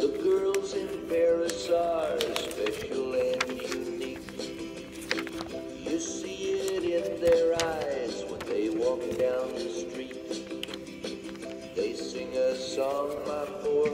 The girls in Paris are special and unique. You see it in their eyes when they walk down the street. They sing a song my boy.